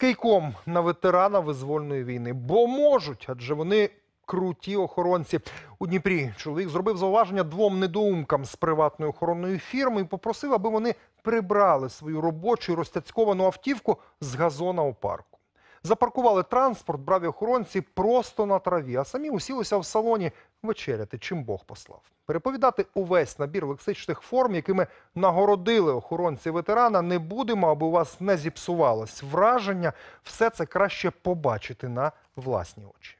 З на ветерана визвольної війни, бо можуть, адже вони круті охоронці. У Дніпрі чоловік зробив зауваження двом недоумкам з приватної охоронної фірми і попросив, аби вони прибрали свою робочу і розтяцьковану автівку з газона у парку. Запаркували транспорт, браві охоронці просто на траві, а самі усілися в салоні вечеряти, чим Бог послав. Переповідати увесь набір лексичних форм, якими нагородили охоронці ветерана, не будемо, аби у вас не зіпсувалось враження. Все це краще побачити на власні очі.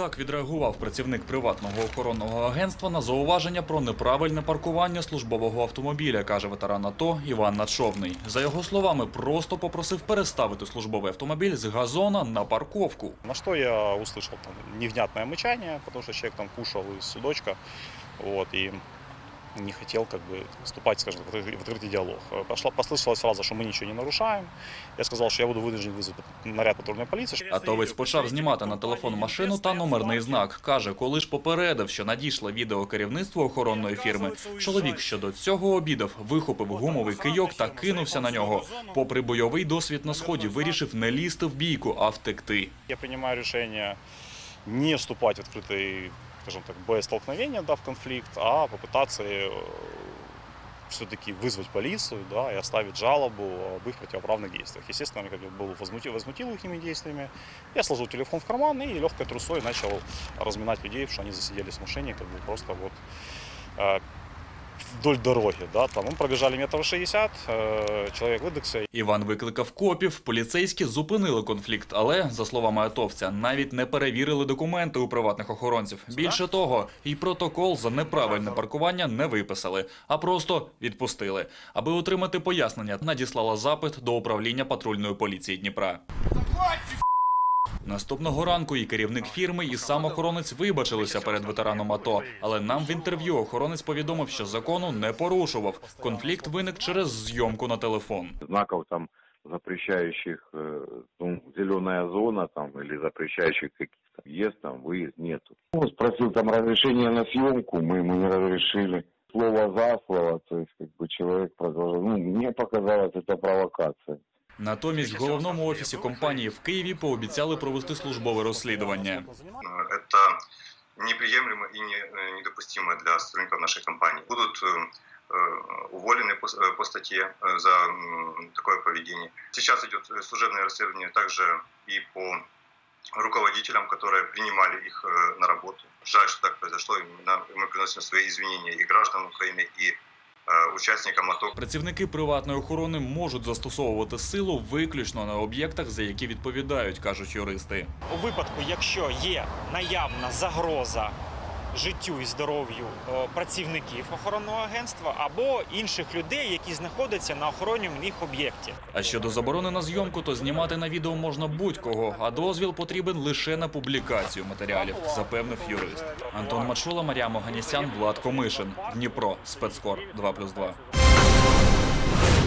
Так відреагував працівник приватного охоронного агентства на зауваження про неправильне паркування службового автомобіля, каже ветеран АТО Іван Надшовний. За його словами, просто попросив переставити службовий автомобіль з газона на парковку. На що я услышав там невнятне мычание, тому що чоловік там кушав із судочка, От, и не хотел как бы вступать, скажем, в открытый- в открытый диалог. Э, Пошла, послышалась фраза, что мы ничего не нарушаем. Я сказал, что я буду вынужден вызвать наряд патрульной полиции. Атовець почав знімати на телефон машину та номерний знак. Каже, коли ж попередив, що надійшло відео керівництву охоронної фірми, чоловік щодо цього обідав, вихопив гумовий кийок та кинувся на нього. Попри бойовий досвід на сході, вирішив не лізти в бійку, а втекти. Я принимаю решение не вступать в открытый, скажем так, боестолкновение, да, в конфликт, а попытаться все-таки вызвать полицию, да, и оставить жалобу об их противоправных действиях. Естественно, я как бы был возмутил, возмутил их этими действиями. Я сложил телефон в карман и легкой трусой начал разминать людей, что они засиделись в машине, как бы просто вот э, вдоль дороги, да, там мы пробежали метров 60, э, человек выдохся, Іван викликав копів. Поліцейські зупинили конфлікт, але за словами атовця, навіть не перевірили документи у приватних охоронців. Більше того, і протокол за неправильне паркування не виписали, а просто відпустили. Аби отримати пояснення, надіслала запит до управління патрульної поліції Дніпра. Наступного ранку і керівник фірми, і сам охоронець вибачилися перед ветераном АТО. Але нам в інтерв'ю охоронець повідомив, що закону не порушував. Конфлікт виник через зйомку на телефон. знаков там запрещающих, э, ну, зеленая зона там или запрещающих каких-то въезд там, выезд нету. Он спросил там разрешение на съемку, мы ему не разрешили. Слово за слово, то есть как бы человек продолжал. Ну, мне показалось это провокация. Натомість в головному офісі компанії в Києві пообіцяли провести службове розслідування. это неприемлемо и не, э, недопустимо для сотрудников нашей компании. Будут э, э, уволены по, с- э, по статье э, за м, такое поведение. Сейчас идет э, служебное расследование также и по руководителям, которые принимали их э, на работу. Жаль, что так произошло. и на- Мы приносим свои извинения и гражданам Украины, и э, участникам АТО, Працівники приватної охорони можуть застосовувати силу виключно на об'єктах, за які відповідають, кажуть юристи. У випадку, якщо є наявна загроза життю і здоров'ю е, працівників охоронного агентства або інших людей, які знаходяться на охоронному їх об'єкті. А щодо заборони на зйомку, то знімати на відео можна будь-кого, а дозвіл потрібен лише на публікацію матеріалів, запевнив юрист. Антон Мачула, Марія Моганісян, Влад Комишин. Дніпро. Спецкор 2+,2.